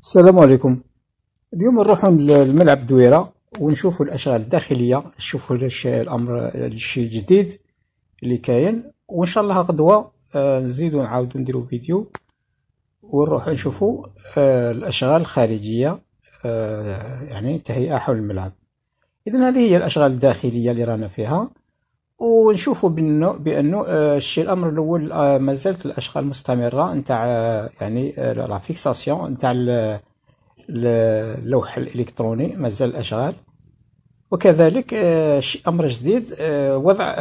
السلام عليكم. اليوم نروحوا للملعب دويرة ونشوفوا الأشغال الداخلية نشوفوا الأمر الشيء جديد اللي كاين. وإن شاء الله غدوة آه، نزيدو نعاودو نديرو فيديو ونروحوا نشوفوا آه، الأشغال الخارجية آه، يعني تهيئة حول الملعب. إذا هذه هي الأشغال الداخلية اللي رانا فيها. ونشوفوا بانه بأنه الشيء الأمر الأول ما زالت الأشغال مستمرة نتاع يعني la fixation نتاع اللوح الإلكتروني مازال الأشغال. وكذلك شيء أمر جديد وضع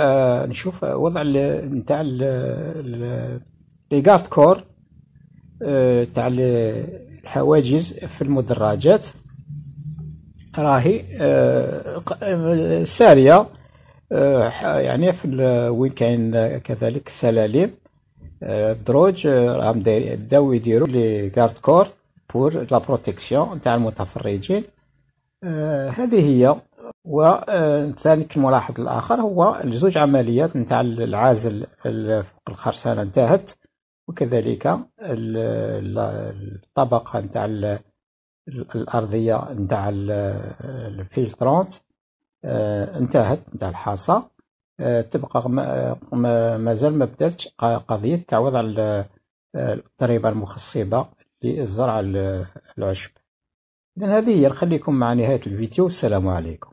نشوف وضع نتاع les garde-corps تاع الحواجز في المدرجات. راهي سارية. يعني في وين كاين كذلك السلالم الدروج راهم بداو يديروا les garde-corps pour la protection نتاع المتفرجين. هذه هي. وثاني الملاحظ الآخر هو الزوج عمليات نتاع العازل فوق الخرسانة انتهت. وكذلك الطبقة نتاع الأرضية نتاع ال filtrante انتهت نتاع الحاصه تبقى مازال ما بداتش قضية تعويض على الضريبة المخصبة للزرع العشب. اذا هذه هي نخليكم مع نهاية الفيديو. السلام عليكم.